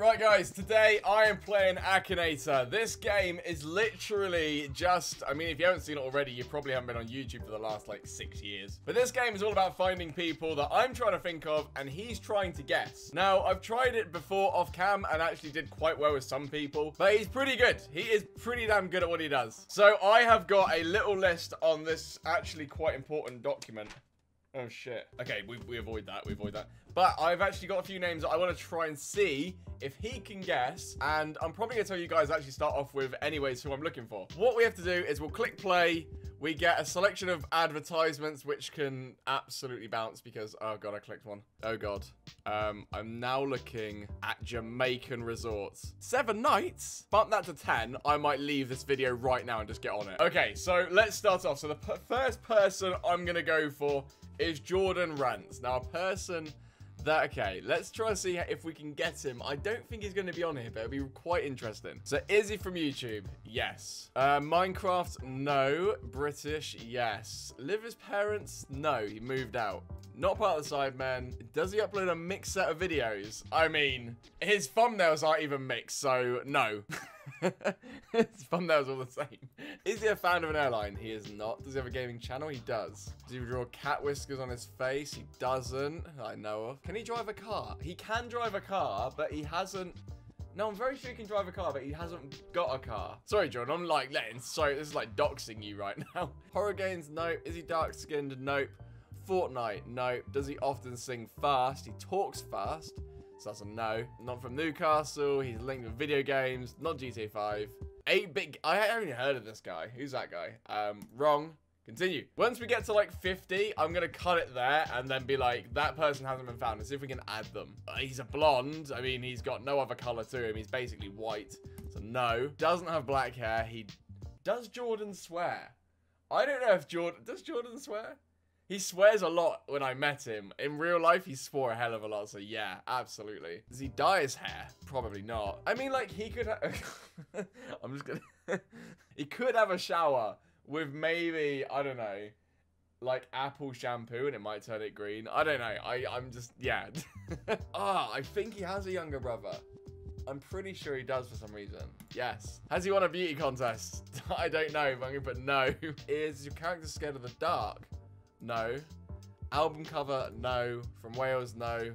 Right guys, today I am playing Akinator. This game is literally just, I mean if you haven't seen it already, you probably haven't been on YouTube for the last like six years. But this game is all about finding people that I'm trying to think of and he's trying to guess. Now, I've tried it before off cam and actually did quite well with some people, but he's pretty good. He is pretty damn good at what he does. So I have got a little list on this actually quite important document. Oh shit. Okay, we, we avoid that. We avoid that. But I've actually got a few names that I want to try and see if he can guess. And I'm probably going to tell you guys actually start off with anyways who I'm looking for. What we have to do is we'll click play. We get a selection of advertisements which can absolutely bounce because, oh god, I clicked one. Oh god. Um, I'm now looking at Jamaican resorts. Seven nights? Bump that to 10. I might leave this video right now and just get on it. Okay, so let's start off. So the first person I'm going to go for is Jordan Rants. Now, a person that, okay, let's try and see if we can get him. I don't think he's going to be on here, but it'll be quite interesting. So, is he from YouTube? Yes. Uh, Minecraft? No. British? Yes. Live his parents? No. He moved out. Not part of the Sidemen. Does he upload a mixed set of videos? I mean, his thumbnails aren't even mixed, so no. his thumbnails all the same. Is he a fan of an airline? He is not. Does he have a gaming channel? He does. Does he draw cat whiskers on his face? He doesn't. I know of. Can he drive a car? He can drive a car, but he hasn't no, I'm very sure he can drive a car, but he hasn't got a car. Sorry, John. I'm like letting so this is like doxing you right now. Horror games, nope. Is he dark skinned? Nope. Fortnite, nope. Does he often sing fast? He talks fast. So that's a no. Not from Newcastle. He's linked with video games. Not GTA 5. 8 big. I haven't heard of this guy. Who's that guy? Um, wrong. Continue. Once we get to like 50, I'm going to cut it there and then be like, that person hasn't been found. And see if we can add them. Uh, he's a blonde. I mean, he's got no other color to him. He's basically white. So no. Doesn't have black hair. He does Jordan swear? I don't know if Jordan does Jordan swear? He swears a lot when I met him. In real life, he swore a hell of a lot. So yeah, absolutely. Does he dye his hair? Probably not. I mean, like he could. I'm just gonna. he could have a shower with maybe I don't know, like apple shampoo, and it might turn it green. I don't know. I I'm just yeah. Ah, oh, I think he has a younger brother. I'm pretty sure he does for some reason. Yes. Has he won a beauty contest? I don't know, but I'm gonna put no. Is your character scared of the dark? No. Album cover, no. From Wales, no.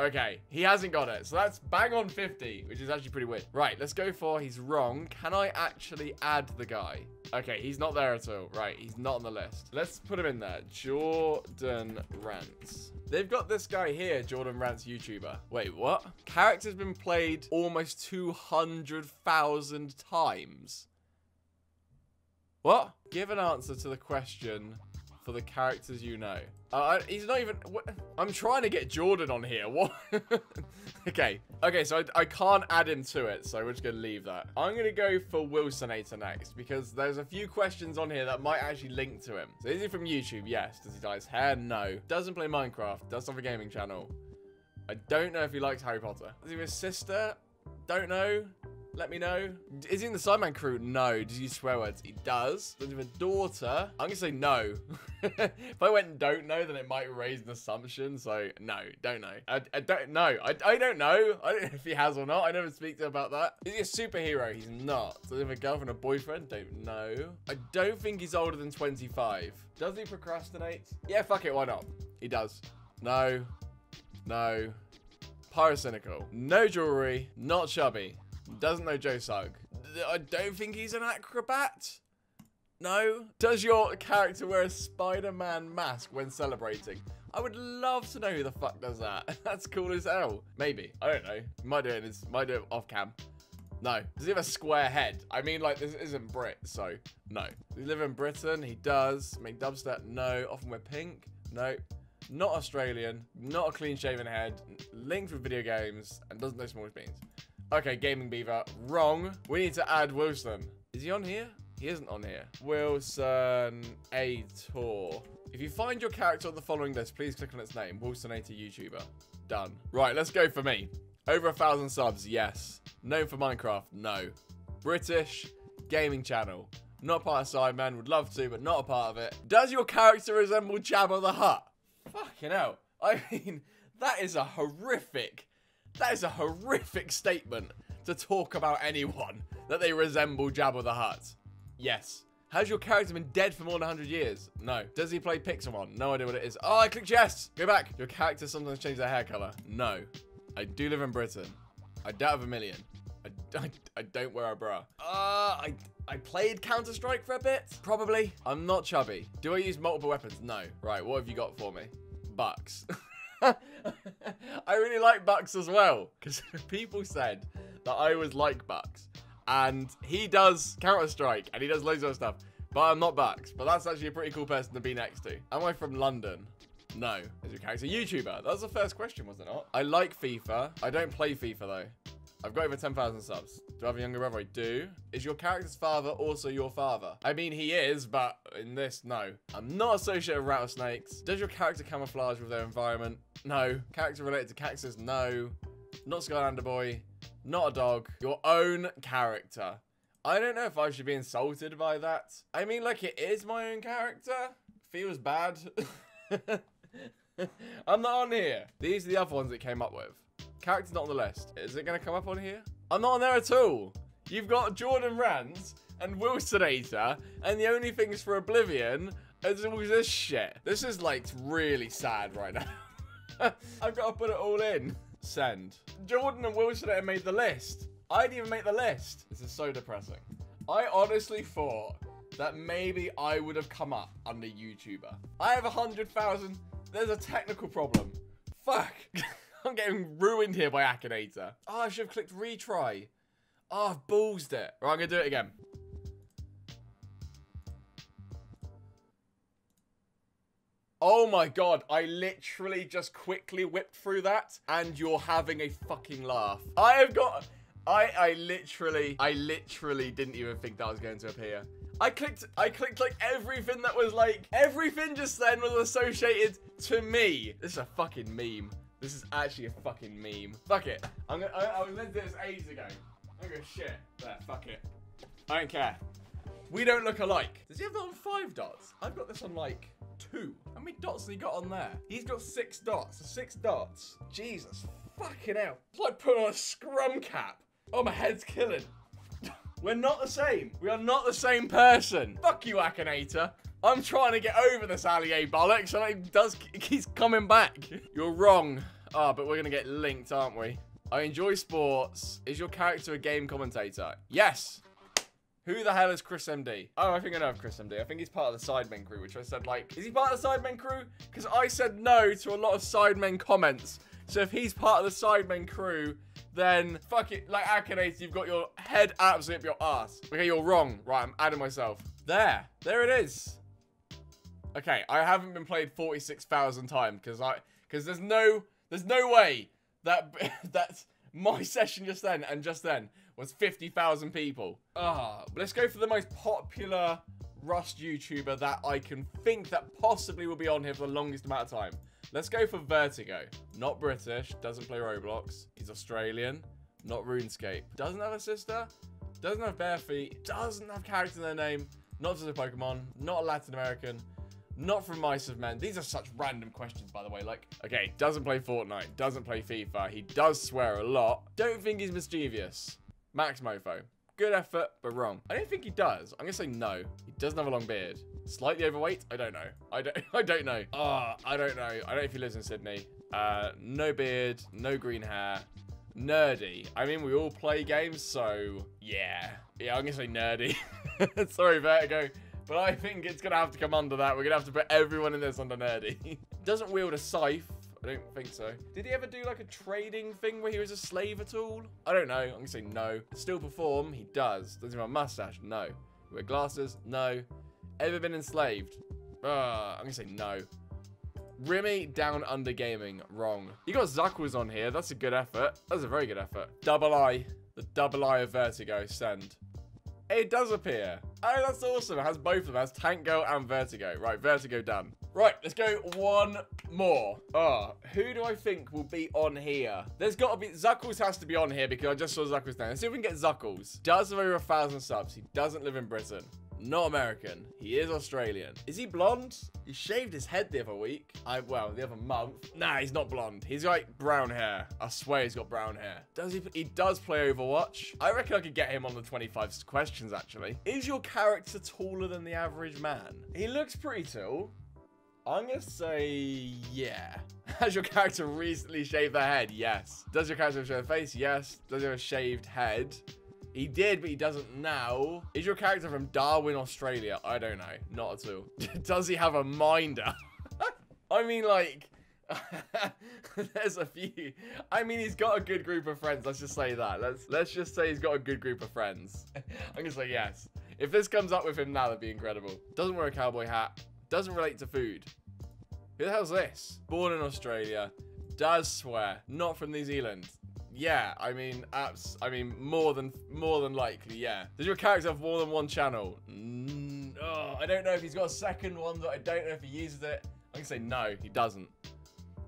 Okay, he hasn't got it. So that's bang on 50, which is actually pretty weird. Right, let's go for he's wrong. Can I actually add the guy? Okay, he's not there at all. Right, he's not on the list. Let's put him in there. Jordan Rants. They've got this guy here, Jordan Rants YouTuber. Wait, what? Character's been played almost 200,000 times. What? Give an answer to the question for the characters you know. Uh, he's not even... I'm trying to get Jordan on here. What? okay. Okay, so I, I, can't add him to it, so we're just going to leave that. I'm going to go for Wilsonator next, because there's a few questions on here that might actually link to him. So is he from YouTube? Yes. Does he dye his hair? No. Doesn't play Minecraft. Does have a gaming channel. I don't know if he likes Harry Potter. Is he a sister? Don't know. Let me know. Is he in the Sidemen crew? No. Does he use swear words? He does. Does he have a daughter? I'm going to say no. if I went and don't know, then it might raise an assumption. So, no. Don't know. I, I don't know. I, I don't know. I don't know if he has or not. I never speak to him about that. Is he a superhero? He's not. Does he have a girlfriend or boyfriend? Don't know. I don't think he's older than 25. Does he procrastinate? Yeah, fuck it. Why not? He does. No. No. Pyrocynical. No jewelry. Not chubby. Doesn't know Joe Sugg. I don't think he's an acrobat. No. Does your character wear a Spider-Man mask when celebrating? I would love to know who the fuck does that. That's cool as hell. Maybe. I don't know. Might do it, in might do it off cam. No. Does he have a square head? I mean, like, this isn't Brit, so no. Does he live in Britain? He does. Make dubstep? No. Often wear pink? No. Not Australian. Not a clean-shaven head. Linked with video games. And doesn't know small beans. Okay, Gaming Beaver. Wrong. We need to add Wilson. Is he on here? He isn't on here. Wilson A Tour. If you find your character on the following list, please click on its name. Wilson A YouTuber. Done. Right, let's go for me. Over a thousand subs, yes. Known for Minecraft, no. British, gaming channel. Not part of Sidemen, would love to, but not a part of it. Does your character resemble Jabba the Hutt? Fucking hell. I mean, that is a horrific That is a horrific statement to talk about anyone that they resemble Jabba the Hutt. Yes. Has your character been dead for more than 100 years? No. Does he play Pixelmon? No idea what it is. Oh, I clicked yes. Go back. Your character sometimes changes their hair color? No. I do live in Britain. I doubt of a million. I, I, I don't wear a bra. Uh, I, I played Counter-Strike for a bit? Probably. I'm not chubby. Do I use multiple weapons? No. Right, what have you got for me? Bucks. I really like Bucks as well. Because people said that I was like Bucks. And he does Counter-Strike. And he does loads of stuff. But I'm not Bucks. But that's actually a pretty cool person to be next to. Am I from London? No. Is your character YouTuber? That was the first question, was it not? I like FIFA. I don't play FIFA, though. I've got over 10,000 subs. Do I have a younger brother? I do. Is your character's father also your father? I mean, he is, but in this, no. I'm not associated with rattlesnakes. Does your character camouflage with their environment? No. Character related to cactus? No. Not Skylander Boy. Not a dog. Your own character. I don't know if I should be insulted by that. I mean, like, it is my own character. Feels bad. I'm not on here. These are the other ones it came up with. Character's not on the list. Is it going to come up on here? I'm not on there at all. You've got Jordan Rants and Wilsonator, and the only things for Oblivion is all this shit. This is like really sad right now. I've got to put it all in. Send. Jordan and Wilsonator made the list. I didn't even make the list. This is so depressing. I honestly thought that maybe I would have come up under YouTuber. I have a hundred thousand. There's a technical problem. Fuck. I'm getting ruined here by Akinator. Oh, I should have clicked retry. Oh, I've ballsed it. Right, I'm going to do it again. Oh my god, I literally just quickly whipped through that and you're having a fucking laugh. I have got... I, I literally, I literally didn't even think that was going to appear. I clicked, I clicked like everything that was like, everything just then was associated to me. This is a fucking meme. This is actually a fucking meme. Fuck it. I'm gonna, I, I was meant this ages ago. I'm gonna shit. There, fuck it. I don't care. We don't look alike. Does he have that on five dots? I've got this on like two. How many dots has he got on there? He's got six dots. Six dots. Jesus fucking hell. It's like putting on a scrum cap. Oh, my head's killing. We're not the same. We are not the same person. Fuck you, Akinator. I'm trying to get over this allier bollocks, and it does keeps coming back. You're wrong. Ah, oh, but we're gonna get linked, aren't we? I enjoy sports. Is your character a game commentator? Yes. Who the hell is Chris MD? Oh, I think I know Chris MD. I think he's part of the Sidemen crew, which I said, like, is he part of the Sidemen crew? Because I said no to a lot of Sidemen comments. So if he's part of the Sidemen crew, then fuck it. Like, Akinator, you've got your head absolutely up your ass. Okay, you're wrong. Right, I'm adding myself. There. There it is. Okay, I haven't been played 46,000 times because I because there's no there's no way that that my session just then and just then was 50,000 people. Ah, let's go for the most popular Rust YouTuber that I can think that possibly will be on here for the longest amount of time. Let's go for Vertigo. Not British, doesn't play Roblox. He's Australian, not RuneScape. Doesn't have a sister, doesn't have bare feet, doesn't have character in their name, not just a Pokemon, not a Latin American, not from Mice of Men. These are such random questions, by the way. Like, okay, doesn't play Fortnite, doesn't play FIFA. He does swear a lot. Don't think he's mischievous. Max Mofo. Good effort, but wrong. I don't think he does. I'm gonna say no. He doesn't have a long beard. Slightly overweight? I don't know. I don't I don't know. Ah, oh, I don't know. I don't know if he lives in Sydney. Uh, no beard, no green hair. Nerdy. I mean, we all play games, so yeah. Yeah, I'm gonna say nerdy. Sorry, Vertigo. But I think it's going to have to come under that. We're going to have to put everyone in this under nerdy. Doesn't wield a scythe. I don't think so. Did he ever do like a trading thing where he was a slave at all? I don't know. I'm going to say no. Still perform? He does. Does he have a mustache? No. Wear glasses? No. Ever been enslaved? Uh, I'm going to say no. Remy down under gaming. Wrong. You got Zuckles on here. That's a good effort. That's a very good effort. Double eye. The double eye of Vertigo. Send. It does appear. Oh, that's awesome. It has both of them. It has Tank Girl and Vertigo. Right, Vertigo done. Right, let's go one more. Oh, who do I think will be on here? There's got to be... Zuckles has to be on here because I just saw Zuckles down. Let's see if we can get Zuckles. Does have over a thousand subs. He doesn't live in Britain. Not American. He is Australian. Is he blonde? He shaved his head the other week. I well, the other month. Nah, he's not blonde. He's like brown hair. I swear he's got brown hair. Does he? He does play Overwatch. I reckon I could get him on the 25 questions actually. Is your character taller than the average man? He looks pretty tall. I'm gonna say yeah. Has your character recently shaved their head? Yes. Does your character have a shaved face? Yes. Does he have a shaved head? He did, but he doesn't now. Is your character from Darwin, Australia? I don't know. Not at all. Does he have a minder? I mean, like, there's a few. I mean, he's got a good group of friends. Let's just say that. Let's let's just say he's got a good group of friends. I'm gonna say yes. If this comes up with him now, that'd be incredible. Doesn't wear a cowboy hat. Doesn't relate to food. Who the hell's this? Born in Australia. Does swear. Not from New Zealand. Yeah, I mean, apps. I mean, more than more than likely, yeah. Does your character have more than one channel? Mm, oh, I don't know if he's got a second one, but I don't know if he uses it. I'm gonna say no, he doesn't.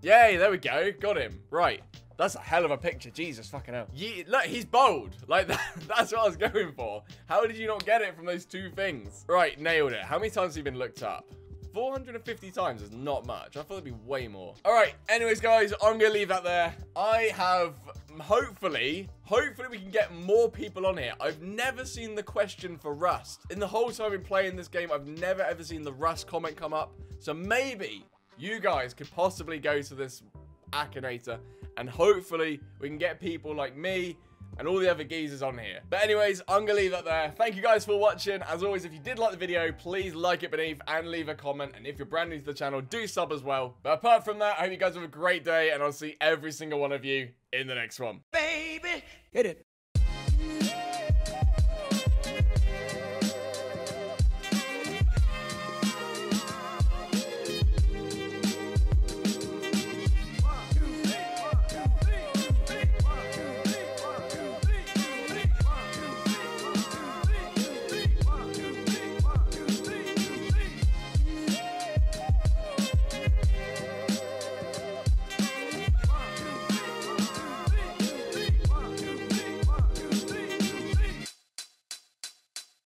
Yay, there we go. Got him. Right. That's a hell of a picture. Jesus fucking hell. Ye look, he's bold. Like, that, that's what I was going for. How did you not get it from those two things? Right, nailed it. How many times have you been looked up? 450 times is not much. I thought it'd be way more. All right. Anyways, guys, I'm going to leave that there. I have, hopefully, hopefully we can get more people on here. I've never seen the question for Rust. In the whole time I've been playing this game, I've never ever seen the Rust comment come up. So maybe you guys could possibly go to this Akinator and hopefully we can get people like me and all the other geezers on here. But anyways, I'm going to leave that there. Thank you guys for watching. As always, if you did like the video, please like it beneath and leave a comment. And if you're brand new to the channel, do sub as well. But apart from that, I hope you guys have a great day and I'll see every single one of you in the next one. Baby, hit it.